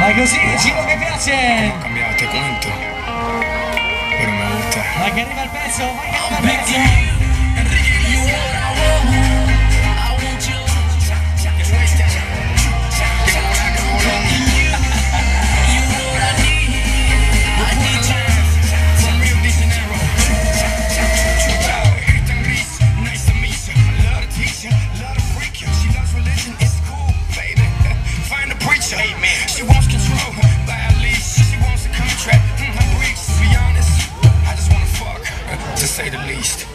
È così, Ciro che piace! Cambiate conto per una volta. Ma che arriva il pezzo, ma che arriva il pezzo! Amen. to say the least.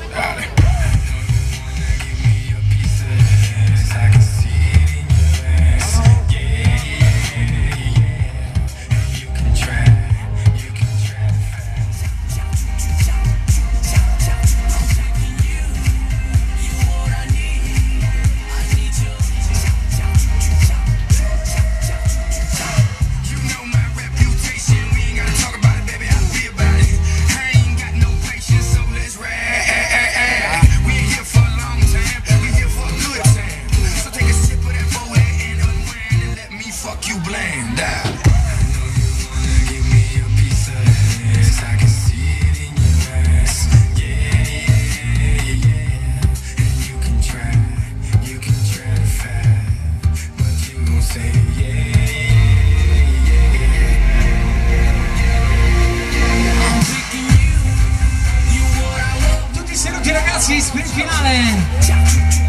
ragazzi, sprint finale!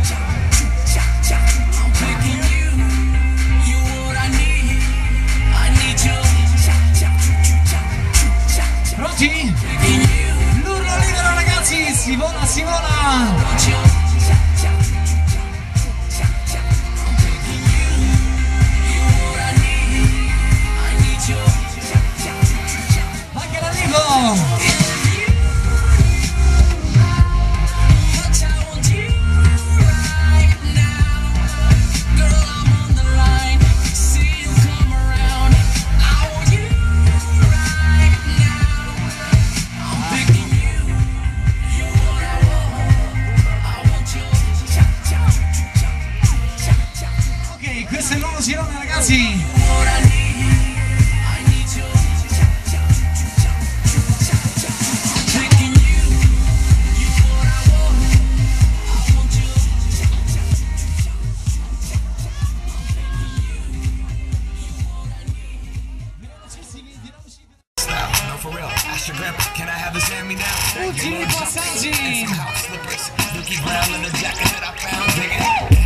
Dai, questo è il nuovo girone ragazzi! for real. Ask your grandpa, can I have his! Looking brown in the jacket that I found, digging.